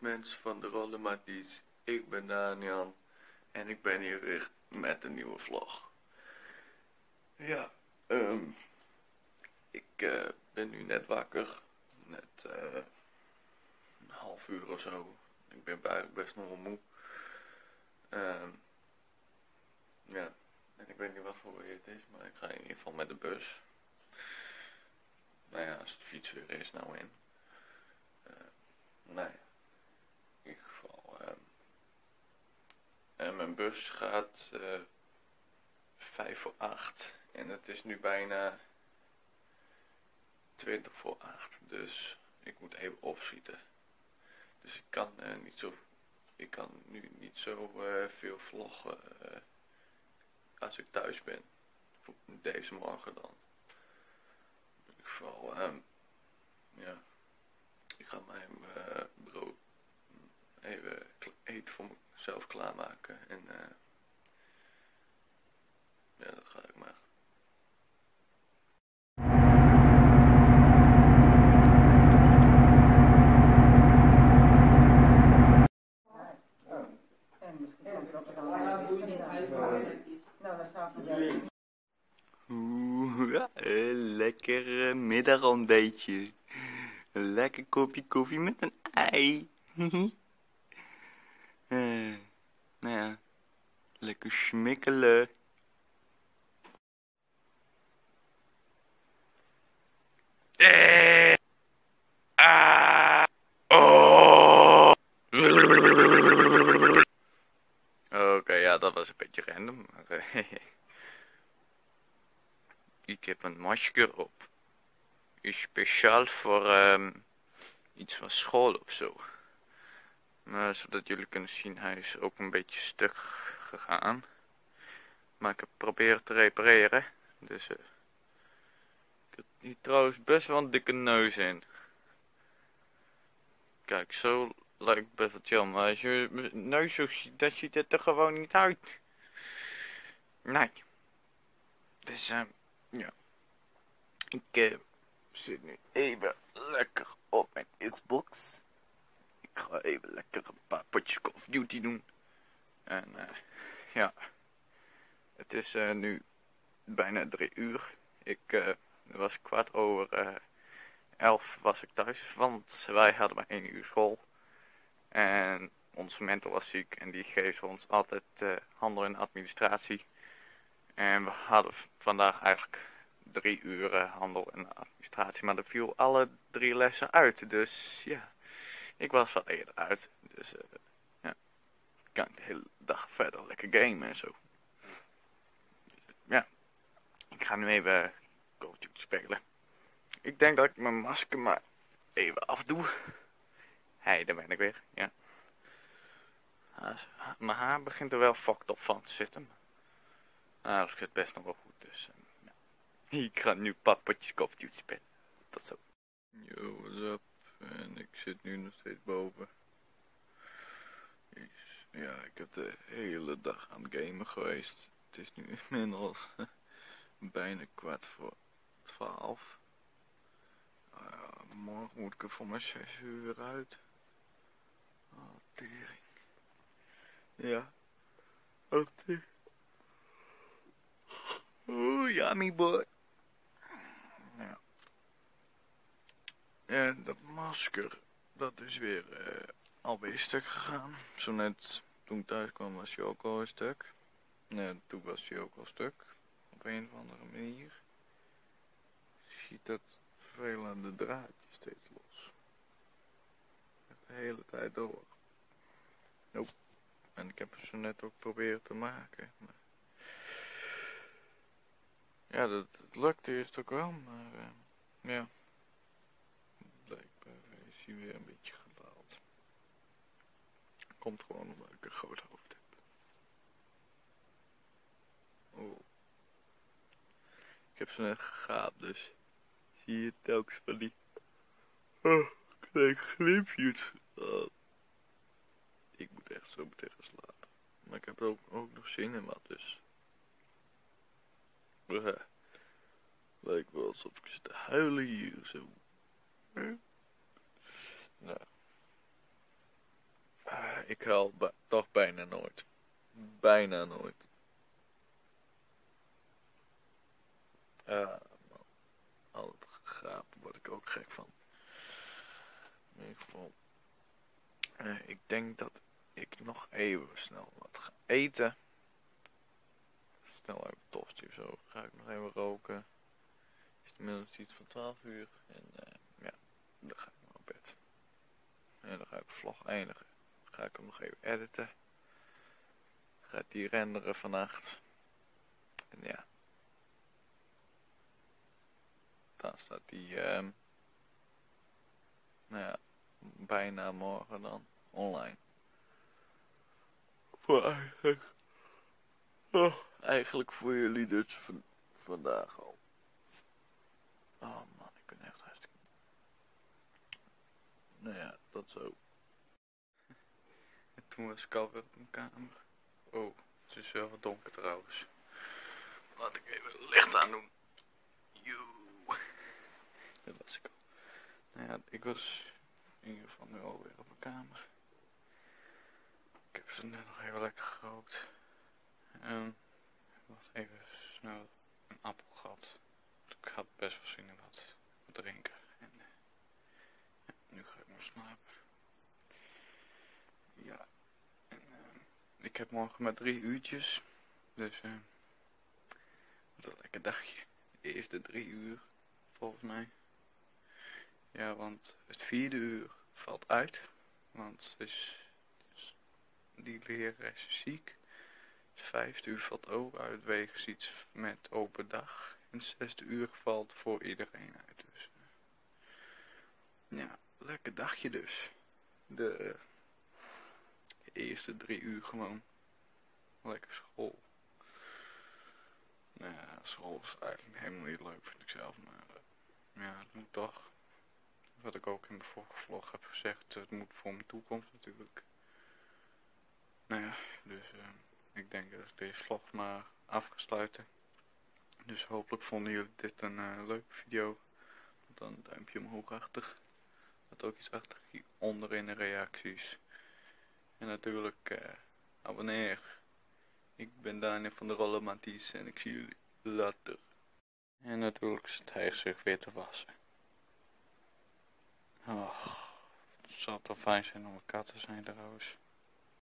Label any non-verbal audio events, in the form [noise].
mensen van de Rollematisch. Ik ben Daniel en ik ben hier weer met een nieuwe vlog. Ja, ehm ik eh, ben nu net wakker. Net eh, een half uur of zo. Ik ben eigenlijk best nog wel moe. Ehm ja, en ik weet niet wat voor weer het is, maar ik ga in ieder geval met de bus. Nou ja, als het fietsweer is nou in. Uh, nee, in ieder geval. Uh, en mijn bus gaat uh, voor acht. En het is nu bijna 20 voor acht. Dus ik moet even opschieten. Dus ik kan uh, niet zo. Ik kan nu niet zo uh, veel vloggen uh, als ik thuis ben. Deze morgen dan. In ieder geval, um, ja. Ik ga mijn brood even eten voor mezelf klaarmaken. En ja, dat ga ik maar. Lekker uh, middagontbijtje. Lekker kopje koffie met een ei. [laughs] uh, nou ja, lekker smikkelen. Eh, ah, oh. Oké, ja, dat was een beetje random. Maar, [laughs] ik heb een masker op. Is speciaal voor um, iets van school of zo. Maar zodat jullie kunnen zien, hij is ook een beetje stuk gegaan. Maar ik heb geprobeerd te repareren. Dus uh, ik heb hier trouwens best wel een dikke neus in. Kijk, zo lijkt best wel chill. Maar als je neus zo ziet, dat ziet het er gewoon niet uit. Nee. Dus, um, ja. Ik uh, zit nu even lekker op mijn Xbox. Even lekker een paar potjes Call of Duty doen. En uh, ja, het is uh, nu bijna drie uur. Ik was kwart over elf was ik thuis, want wij hadden maar één uur school. En onze mentor was ziek en die geeft ons altijd handel in administratie. En we hadden vandaag eigenlijk drie uur handel en administratie, maar er viel alle drie lessen uit. Dus ja, ik was wat eerder uit. Dus uh, ja, kan ik de hele dag verder lekker gamen en zo. Ja, ik ga nu even Call of Duty spelen. Ik denk dat ik mijn masker maar even afdoe. Hé, daar ben ik weer, ja. Mijn haar begint er wel fucked op van te zitten. Nou, dat zit best nog wel goed, dus... Uh, ja. Ik ga nu pappetjes Call spelen. Tot zo. Yo, what's up? En ik zit nu nog steeds boven. Ja, ik heb de hele dag aan het gamen geweest. Het is nu [laughs] inmiddels bijna kwart voor twaalf. Uh, morgen moet ik er voor mijn zes uur uit. Oh, tering. Ja. Oh, tering. Oh, yummy boy. Ja. En dat masker, dat is weer uh, alweer stuk gegaan. Zo net toen ik thuis kwam was hij ook al stuk. Nee, toen was hij ook al stuk. Op een of andere manier. Ziet dat vervelende draadje steeds los. De hele tijd door. En ik heb het zo net ook proberen te maken. Maar ja, dat, lukte eerst ook wel, maar uh, ja. Hij weer een beetje gebaald. Komt gewoon omdat ik een groot hoofd heb. Oh. Ik heb zo'n gegaapt, dus zie je telkens van die oh, kleine glimpjes. Oh. Ik moet echt zo meteen slapen. Maar ik heb ook, ook nog zin in wat, dus... [laughs] Lijkt wel alsof ik zit te huilen hier zo. Nou. Ik huil toch bijna nooit. Bijna nooit. Man. Al het gapen word ik ook gek van. In ieder geval. Eh, ik denk dat ik nog even snel wat ga eten. Snel even tosti of zo. Ga ik nog even roken. Het is inmiddels iets van 12 uur. En uh, ja, dan ga ik naar bed. En dan ga ik vlog eindigen. Dan ga ik hem nog even editen. Gaat die renderen vannacht. En ja. Dan staat die, um, nou ja, bijna morgen dan online. Voor eigenlijk, oh, eigenlijk voor jullie dus van, vandaag al. Oh man, ik ben echt hartstikke... Nou ja, dat zo. En toen was ik alweer op mijn kamer. Oh, het is wel wat donker trouwens. Laat ik even licht aan doen. Dat was ik al. Nou ja, ik was in ieder geval nu alweer op mijn kamer. Ik heb ze net nog even lekker gerookt. En ik was even snel een appel gehad. Ik had best wel zin in wat, wat drinken. En eh, ja, nu ga ik maar slapen. Ja, en uh, ik heb morgen maar drie uurtjes. Dus uh, wat een lekker dagje. De eerste drie uur, volgens mij. Ja, want het vierde uur valt uit. Want dus, die lerares is ziek. Het vijfde uur valt ook uit wegens iets met open dag. En het zesde uur valt voor iedereen uit. Dus uh, ja, lekker dagje dus. De eerste drie uur gewoon. Lekker school. Nou ja, school is eigenlijk helemaal niet leuk vind ik zelf. Maar uh, ja, het moet toch wat ik ook in mijn vorige vlog heb gezegd, het moet voor mijn toekomst natuurlijk. Nou ja, dus uh, ik denk dat ik deze vlog maar af ga sluiten. Dus hopelijk vonden jullie dit een uh, leuke video. Dan een duimpje omhoog achter. Wat ook iets achter onder in de reacties. En natuurlijk uh, abonneer. Ik ben Daniel van de Rollemanties en ik zie jullie later. En natuurlijk zit hij zich weer te wassen. Oh, het zou toch fijn zijn om een kat te zijn trouwens.